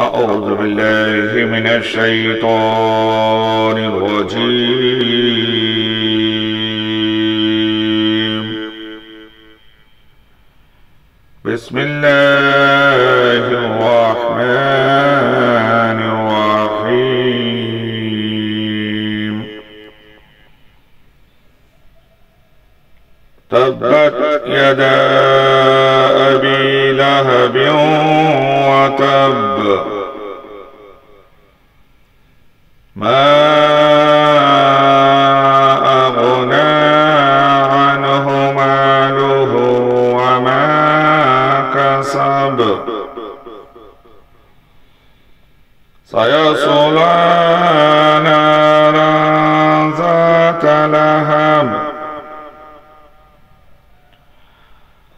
أعوذ بالله من الشيطان الرجيم. بسم الله الرحمن الرحيم. تبت يدا أبي لهب وتب ما أغنى عنه ماله وما كسب. سيصلى نارا ذات لهب.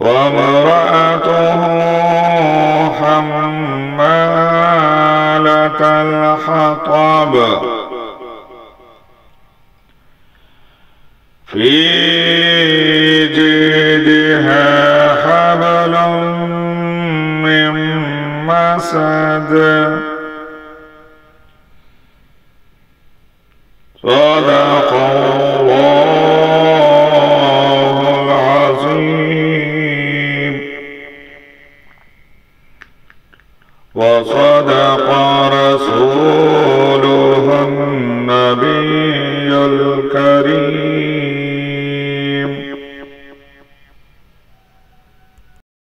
وامرأته الحطب في جيدها حبل من مسد. صدق وصدق رسول